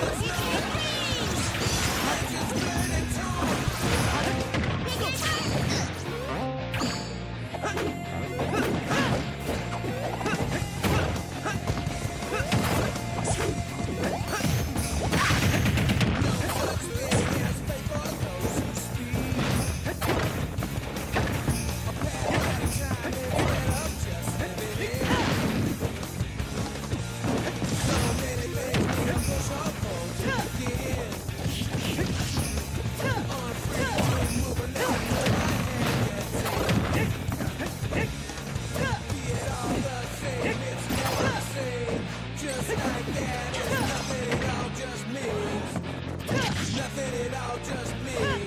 Yeah. Nothing at all just me. Nothing at all just me.